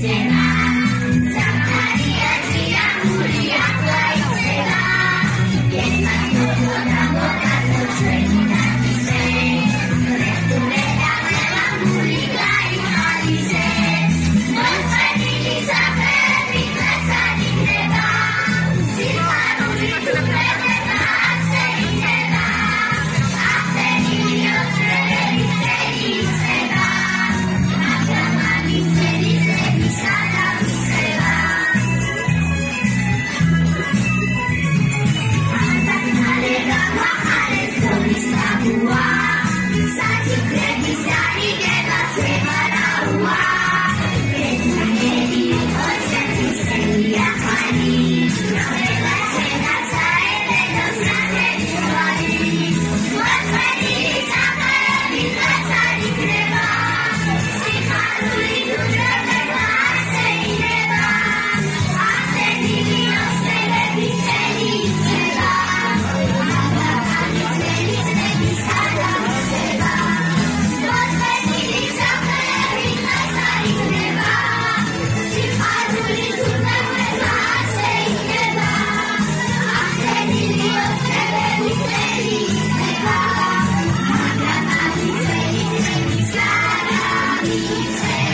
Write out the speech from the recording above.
简单，想开，急呀急呀，不理会谁难。别看我多难过，多愁，多无奈，多心酸。别以为那什么，不理会，不理解，不难。不管经历什么，别再想，别再烦。心酸，不理会。Yeah. Please.